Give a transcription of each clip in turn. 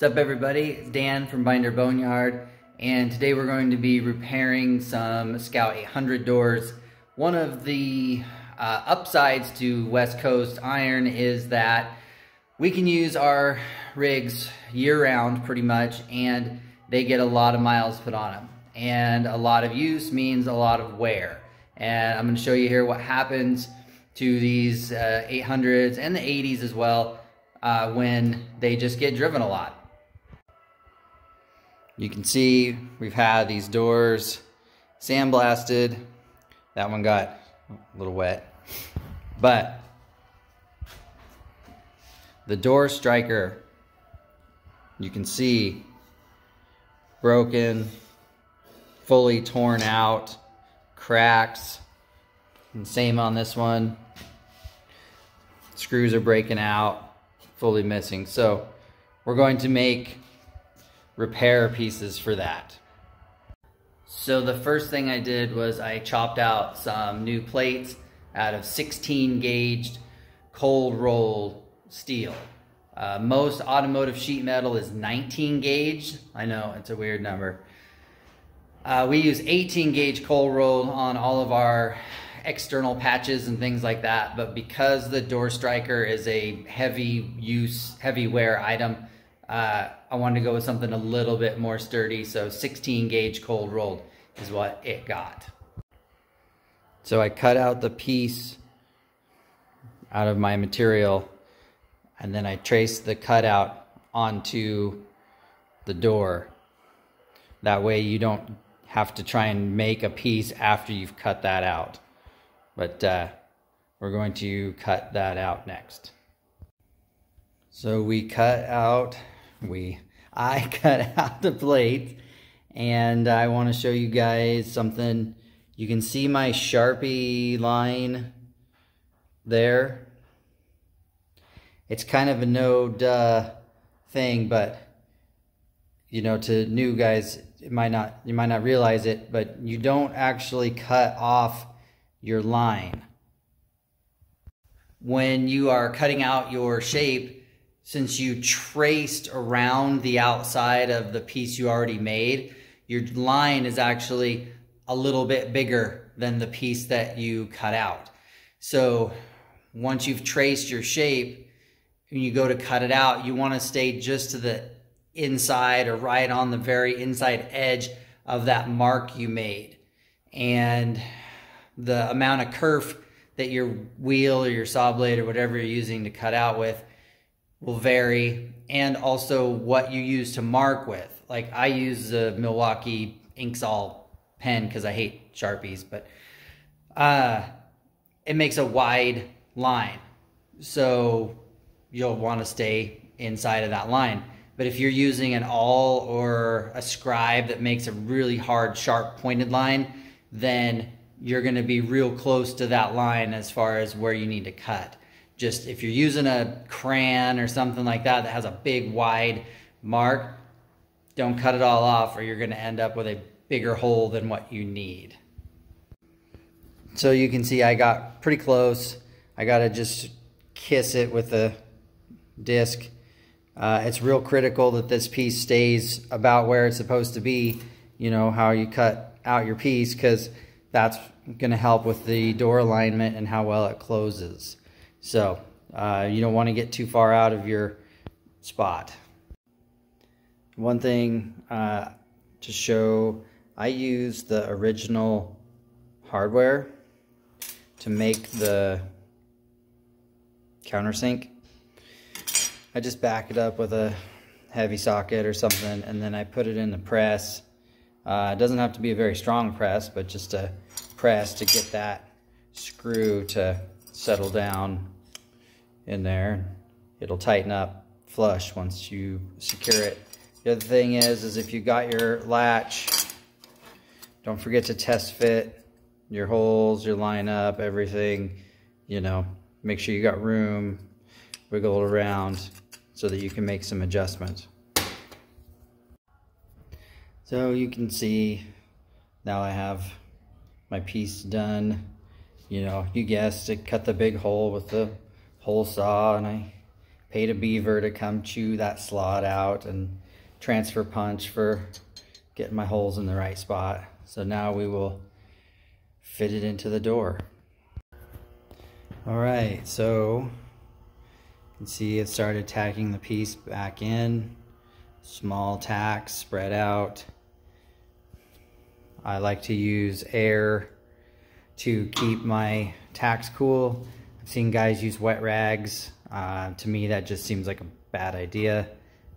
What's up everybody? It's Dan from Binder Boneyard and today we're going to be repairing some Scout 800 doors. One of the uh, upsides to West Coast Iron is that we can use our rigs year-round pretty much and they get a lot of miles put on them. And a lot of use means a lot of wear. And I'm going to show you here what happens to these uh, 800s and the 80s as well uh, when they just get driven a lot. You can see we've had these doors sandblasted. That one got a little wet. But the door striker, you can see broken, fully torn out, cracks. And same on this one. Screws are breaking out, fully missing. So we're going to make repair pieces for that. So the first thing I did was I chopped out some new plates out of 16 gauged cold roll steel. Uh, most automotive sheet metal is 19 gauge. I know, it's a weird number. Uh, we use 18 gauge cold roll on all of our external patches and things like that, but because the door striker is a heavy use, heavy wear item, uh, I wanted to go with something a little bit more sturdy, so 16 gauge cold rolled is what it got. So I cut out the piece out of my material and then I traced the cutout onto the door. That way you don't have to try and make a piece after you've cut that out. But uh, we're going to cut that out next. So we cut out we I cut out the plate and I want to show you guys something. You can see my Sharpie line there. It's kind of a no duh thing, but you know, to new guys, it might not you might not realize it, but you don't actually cut off your line. When you are cutting out your shape, since you traced around the outside of the piece you already made, your line is actually a little bit bigger than the piece that you cut out. So once you've traced your shape, when you go to cut it out, you want to stay just to the inside or right on the very inside edge of that mark you made. And the amount of kerf that your wheel or your saw blade or whatever you're using to cut out with will vary and also what you use to mark with. Like I use the Milwaukee Inkzall pen because I hate Sharpies, but uh, it makes a wide line. So you'll want to stay inside of that line. But if you're using an awl or a scribe that makes a really hard, sharp, pointed line, then you're going to be real close to that line as far as where you need to cut just if you're using a crayon or something like that that has a big wide mark, don't cut it all off or you're going to end up with a bigger hole than what you need. So you can see I got pretty close. I got to just kiss it with the disc. Uh, it's real critical that this piece stays about where it's supposed to be, you know, how you cut out your piece because that's going to help with the door alignment and how well it closes. So uh, you don't want to get too far out of your spot. One thing uh, to show, I use the original hardware to make the countersink. I just back it up with a heavy socket or something and then I put it in the press. Uh, it doesn't have to be a very strong press, but just a press to get that screw to settle down in there. It'll tighten up flush once you secure it. The other thing is, is if you got your latch, don't forget to test fit your holes, your line up, everything, you know, make sure you got room, wiggle it around so that you can make some adjustments. So you can see now I have my piece done you know, you guessed it, cut the big hole with the hole saw and I paid a beaver to come chew that slot out and transfer punch for getting my holes in the right spot. So now we will fit it into the door. All right, so you can see it started tacking the piece back in. Small tacks spread out. I like to use air to keep my tacks cool. I've seen guys use wet rags. Uh, to me, that just seems like a bad idea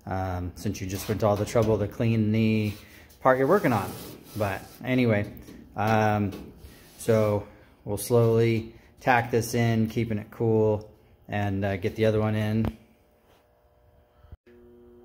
um, since you just went to all the trouble to clean the part you're working on. But anyway, um, so we'll slowly tack this in, keeping it cool, and uh, get the other one in.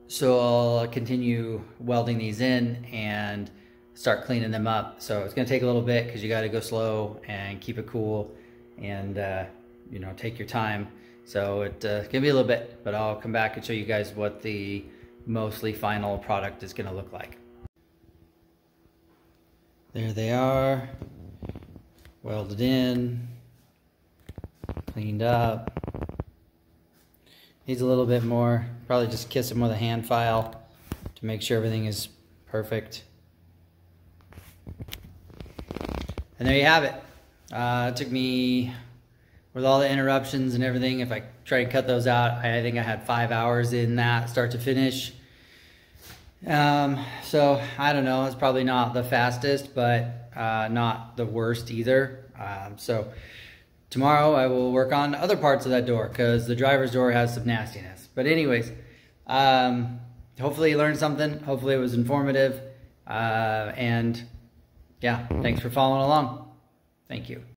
So I'll continue welding these in and start cleaning them up. So it's gonna take a little bit because you gotta go slow and keep it cool and uh, you know, take your time. So it's uh, gonna be a little bit, but I'll come back and show you guys what the mostly final product is gonna look like. There they are, welded in, cleaned up. Needs a little bit more, probably just kiss them with a hand file to make sure everything is perfect. And there you have it. Uh, it took me, with all the interruptions and everything, if I try to cut those out, I think I had five hours in that start to finish. Um, so I don't know, it's probably not the fastest, but uh, not the worst either. Um, so tomorrow I will work on other parts of that door because the driver's door has some nastiness. But anyways, um, hopefully you learned something. Hopefully it was informative. Uh, and yeah, thanks for following along. Thank you.